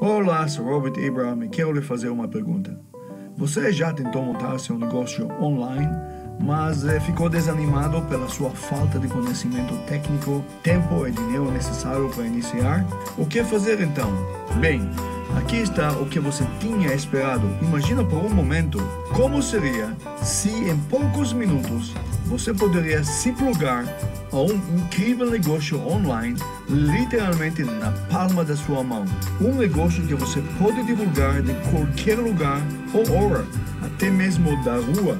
Olá, sou Robert Abraham quero lhe fazer uma pergunta. Você já tentou montar seu negócio online, mas eh, ficou desanimado pela sua falta de conhecimento técnico, tempo e dinheiro necessário para iniciar? O que fazer então? Bem, aqui está o que você tinha esperado. Imagina por um momento como seria se em poucos minutos você poderia se plugar a um incrível negócio online, literalmente na palma da sua mão. Um negócio que você pode divulgar de qualquer lugar ou hora, até mesmo da rua,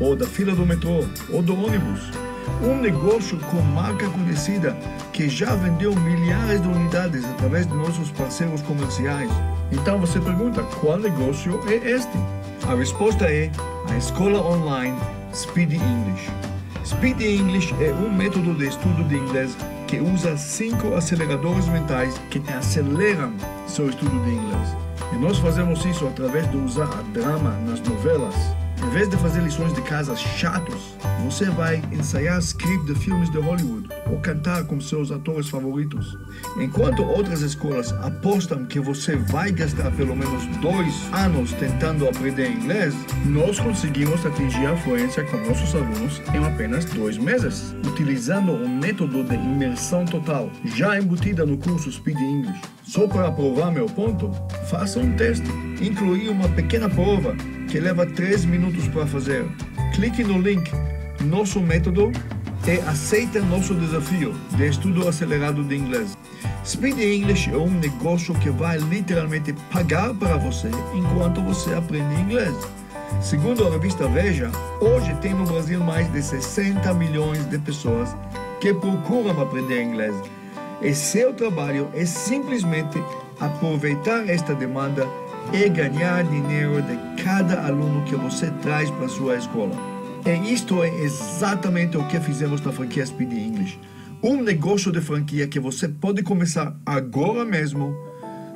ou da fila do metrô, ou do ônibus. Um negócio com marca conhecida que já vendeu milhares de unidades através de nossos parceiros comerciais. Então você pergunta, qual negócio é este? A resposta é a escola online Speed English. Speed English é um método de estudo de inglês que usa cinco aceleradores mentais que aceleram seu estudo de inglês. E nós fazemos isso através de usar a drama nas novelas. Em vez de fazer lições de casa chatos, você vai ensaiar script de filmes de Hollywood ou cantar com seus atores favoritos. Enquanto outras escolas apostam que você vai gastar pelo menos dois anos tentando aprender inglês, nós conseguimos atingir a fluência com nossos alunos em apenas dois meses, utilizando um método de imersão total já embutida no curso Speed English. Só para provar meu ponto, faça um teste. Incluir uma pequena prova que leva 3 minutos para fazer. Clique no link Nosso Método e aceita nosso desafio de estudo acelerado de inglês. Speed English é um negócio que vai literalmente pagar para você enquanto você aprende inglês. Segundo a revista Veja, hoje tem no Brasil mais de 60 milhões de pessoas que procuram aprender inglês. E seu trabalho é simplesmente aproveitar esta demanda e ganhar dinheiro de cada aluno que você traz para sua escola. E isto é exatamente o que fizemos na franquia Speed English. Um negócio de franquia que você pode começar agora mesmo,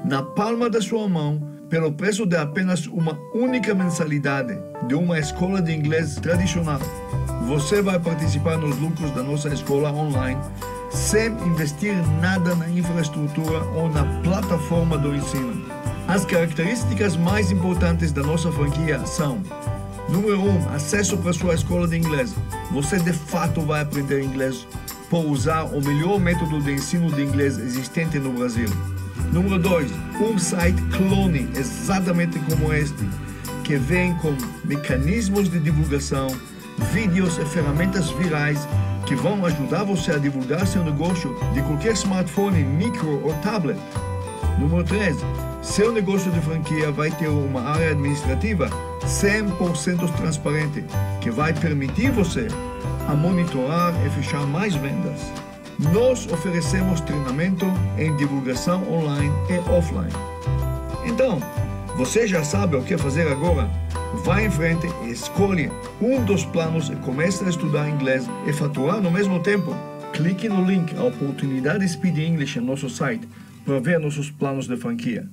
na palma da sua mão, pelo preço de apenas uma única mensalidade de uma escola de inglês tradicional. Você vai participar nos lucros da nossa escola online sem investir nada na infraestrutura ou na plataforma do ensino. As características mais importantes da nossa franquia são: número 1, um, acesso para sua escola de inglês. Você de fato vai aprender inglês por usar o melhor método de ensino de inglês existente no Brasil. Número 2, um site clone exatamente como este, que vem com mecanismos de divulgação, vídeos e ferramentas virais que vão ajudar você a divulgar seu negócio de qualquer smartphone, micro ou tablet. Número 3, seu negócio de franquia vai ter uma área administrativa 100% transparente, que vai permitir você a monitorar e fechar mais vendas. Nós oferecemos treinamento em divulgação online e offline. Então, você já sabe o que fazer agora? Vá em frente e escolha um dos planos e comece a estudar inglês e faturar no mesmo tempo. Clique no link A Oportunidade Speed English em nosso site para ver nossos planos de franquia.